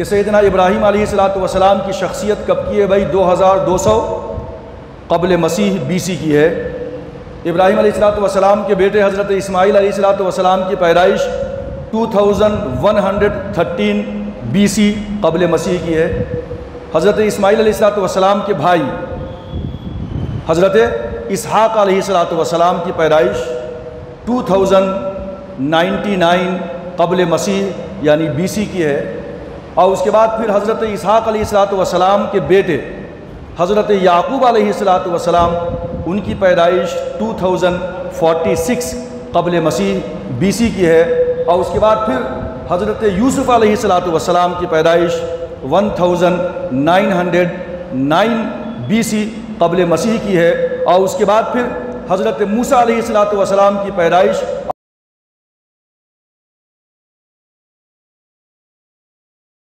कि सैदना इब्राहीम वसलाम की शख्सियत कब की है भाई? 2200 कबल मसीह बीसी की है। इब्राहीम वसलाम के बेटे हज़रत इसमाईल वसलाम की पैदाइश 2113 बीसी कबल मसीह की है। हज़रत इसमाईल वसलाम के भाई हज़रत इसहाक वसलाम की पैदाइश 2099 कबल मसीह यानी बीसी की है। और उसके बाद फिर हज़रत इसहाक वसलाम के बेटे हज़रत याकूब वसलाम उनकी पैदाइश 2046 कबल मसीह बीसी की है। और उसके बाद फिर हज़रत यूसुफ़ वसलाम की पैदाइश 1909 बीसी कबल मसीह की है। और उसके बाद फिर हज़रत मूसा वसलाम की पैदाइश